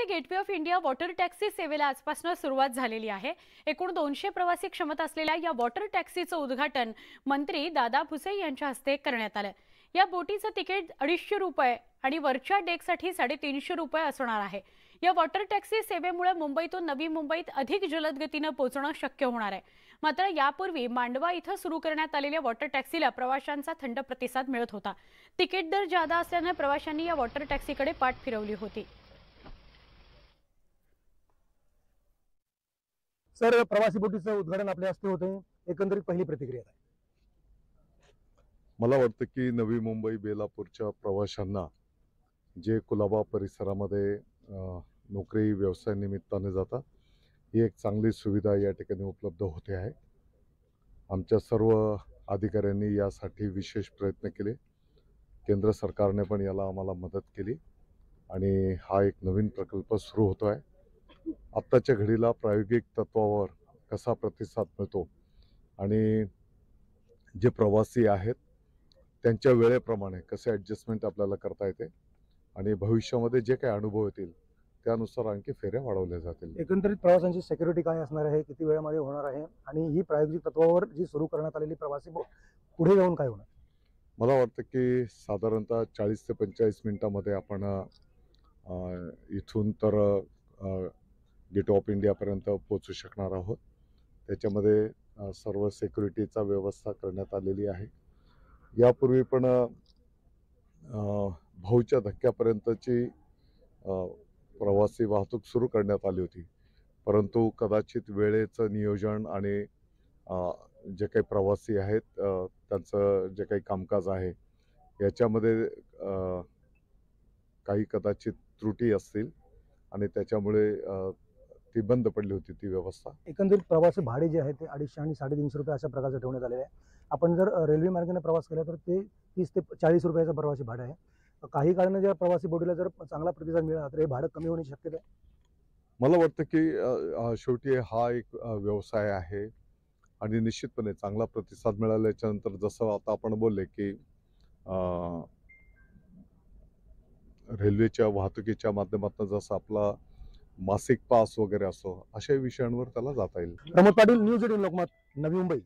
ते Gateway of India water taxi सेवेला आजपासून सुरुवात झालेली आहे. एकूण दोनशे प्रवासी क्षमता असलेल्या या वॉटर टॅक्सीचं उद्घाटन मंत्री दादा भुसे यांच्या हस्ते करण्यात आलं. या बोटीचं तिकीट अडीचशे रुपये आणि वरच्या डेकसाठी साडेतीनशे रुपये असणार आहे. या वॉटर टॅक्सी सेवेमुळे मुंबईतून नवी मुंबईत अधिक जलद गतीनं पोहोचणं शक्य होणार आहे. मात्र यापूर्वी मांडवा इथं सुरू करण्यात आलेल्या वॉटर टॅक्सीला प्रवाशांचा थंड प्रतिसाद मिळत होता. तिकीट दर जादा असल्यानं प्रवाशांनी या वॉटर टॅक्सीकडे पाठ फिरवली होती. सर प्रवासी बोटीचं उद्घाटन आपल्या हस्ते होते. एकंदरीत पहिली प्रतिक्रिया काय? मला वाटतं की नवी मुंबई बेलापूरच्या प्रवाशांना जे कुलाबा परिसरामध्ये नोकरी व्यवसाय निमित्ताने जातात ही एक चांगली सुविधा या ठिकाणी उपलब्ध होते आहे. आमच्या सर्व अधिकाऱ्यांनी यासाठी विशेष प्रयत्न केले. केंद्र सरकारने पण याला आम्हाला मदत केली आणि हा एक नवीन प्रकल्प सुरू होतो आहे आत्ताच्या घडीला प्रायोगिक तत्वावर कसा प्रतिसाद मिळतो आणि जे प्रवासी आहेत त्यांच्या वेळेप्रमाणे कसे ॲडजस्टमेंट आपल्याला करता येते आणि भविष्यामध्ये जे काही अनुभव येतील त्यानुसार आणखी फेऱ्या वाढवल्या जातील. एकंदरीत प्रवासांची सिक्युरिटी काय असणार आहे? किती वेळामध्ये होणार आहे? आणि ही प्रायोगिक तत्वावर जी सुरू करण्यात आलेली प्रवासी पुढे जाऊन काय होणार? मला वाटतं की साधारणतः चाळीस ते पंचेचाळीस मिनटामध्ये आपण इथून तर गेट ऑफ इंडियापर्यंत पोचू शकणार आहोत. त्याच्यामध्ये सर्व सिक्युरिटीचा व्यवस्था करण्यात आलेली आहे. यापूर्वी पण भाऊच्या धक्क्यापर्यंतची प्रवासी वाहतूक सुरू करण्यात आली होती. परंतु कदाचित वेळेचं नियोजन आणि जे काही प्रवासी आहेत त्यांचं जे काही कामकाज आहे याच्यामध्ये काही कदाचित त्रुटी असतील आणि त्याच्यामुळे ती बंद पडली होती ती व्यवस्था. एकंदरीत प्रवासी भाडे जे आहे ते अडीचशे आणि साडेतीनशे रुपये अशा प्रकारचं ठेवण्यात आलेले आहे. आपण जर रेल्वे मार्गाने प्रवास केला तर ते तीस ते चाळीस रुपयाचं प्रवासी भाडं आहे. काही काळानं ज्या प्रवासी बोटीला जर चांगला प्रतिसाद मिळाला तर हे भाडं कमी होण्याची शक्यता आहे? मला वाटतं की शेवटी हा एक व्यवसाय आहे आणि निश्चितपणे चांगला प्रतिसाद मिळाल्याच्या नंतर जसं आता आपण बोलले की रेल्वेच्या वाहतुकीच्या माध्यमातून जसं आपला मासिक पास वगैरे असतो अशा विषयांवर त्याला जाता येईल. Pramod Patil news eighteen Lokmat Navi Mumbai.